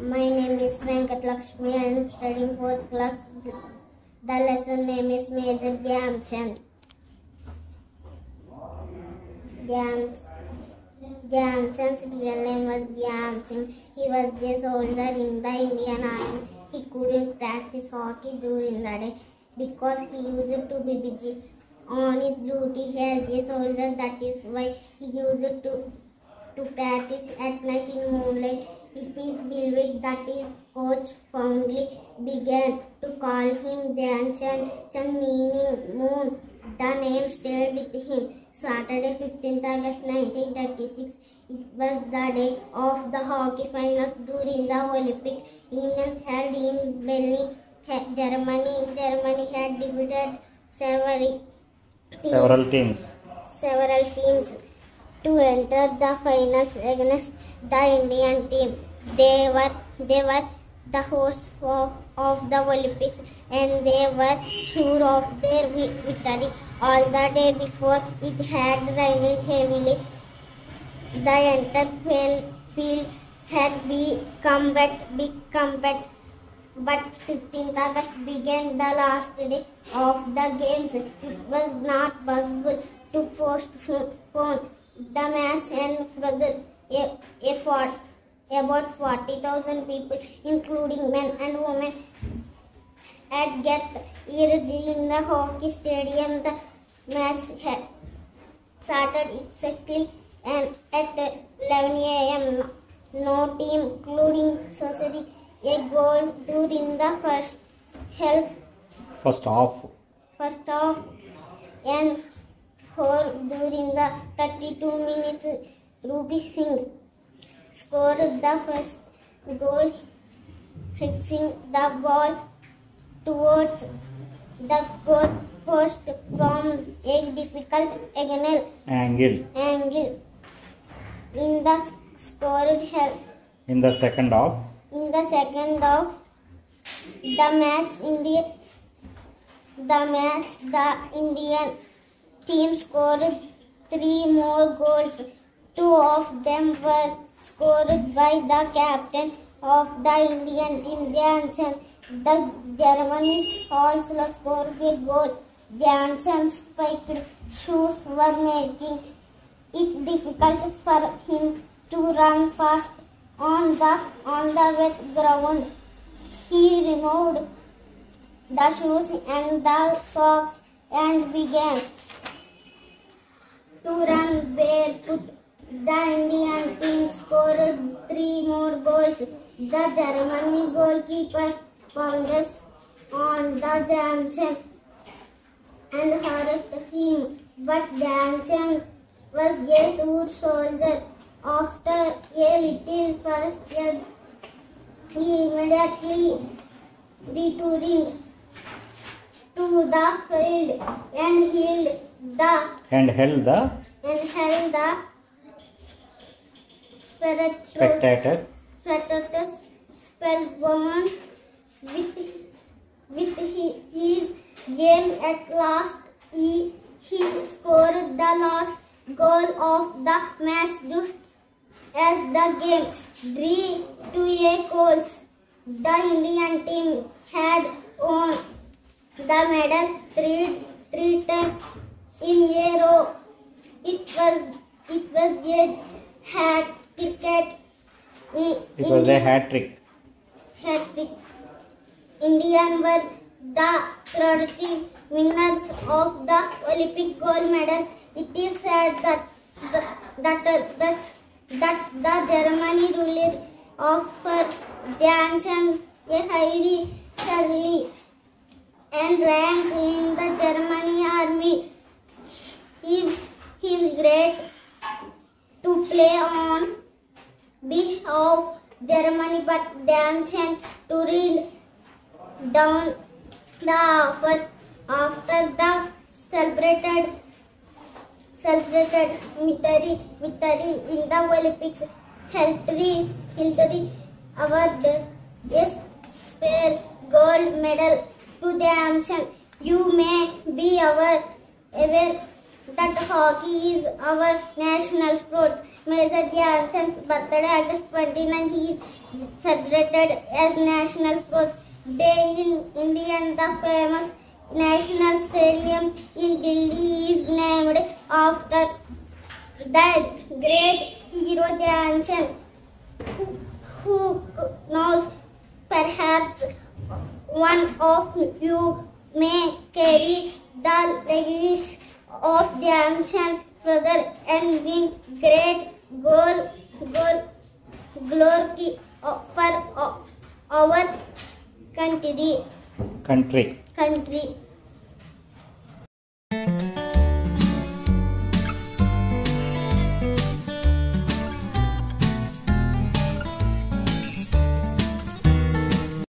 My name is Venkat Lakshmi. I am studying fourth class. The lesson name is Major Dhyanchand. Dhyan Dhyanchand's real name was Dhyan Singh. He was a soldier in the Indian Army. He couldn't practice hockey during the day because he used to be busy on his duty as a soldier. That is why he used to to practice at night in moonlight. It is believed that his coach fondly began to call him Dhyanchan, Chand meaning moon. The name stayed with him. Saturday, 15th August 1936, it was the day of the hockey finals during the Olympic events held in Berlin, Germany. Germany had defeated several teams several teams. several teams to enter the finals against the Indian team. They were they were the hosts of, of the Olympics and they were sure of their victory. All the day before it had rained heavily. The entire field, had become wet, become wet. But 15th August began the last day of the games. It was not possible to postpone the match and further a, a fought, about 40,000 people, including men and women, had get here in the hockey stadium. The match had started exactly and at 11 a.m. No team, including Society, a goal during the first half, First half. first half, and four during the 32 minutes. Ruby Singh scored the first goal, fixing the ball towards the goal post from a difficult angle. Angle. angle in the scored help In the second half. in the second half the match india the match the indian team scored three more goals two of them were scored by the captain of the indian team Dhyanchan. the Germans also scored a goal Dhyanchan's spiked shoes were making it difficult for him to run fast on the on the wet ground. He removed the shoes and the socks and began to run barefoot. The Indian team scored three more goals. The Germany goalkeeper pounded on the Janssen and hurt him, but Danchan was a tour soldier. After a little first he immediately returned to the field and healed the And held the and held the spectators spectators. spellbound with with hi- his game at last. He he scored the last goal of the match just as the game drew to a close. The Indian team had won the medal three three times in a row. It was it was a hat cricket. It was a hat trick. hat trick. Indian were the theoretic winners of the Olympic gold medal. It is said that the, that that that the Germany ruler offered Dhyanchan a high salary and rank in the Germany army. He he is great to play on behalf of But Danchan to read down the offer after the celebrated celebrated victory victory in the Olympics. Hilary Hilary award a spare gold medal to Danchan. You may be aware aware that hockey is our national sport. Major Dhyanchand's birthday August 29 he is celebrated as National Sports Day in India and the famous National Stadium in Delhi is named after the great hero Dhyanchand who, who knows perhaps one of you may carry the legacy of Dhyanchand further and win great goal, goal glory for our country. Country. country.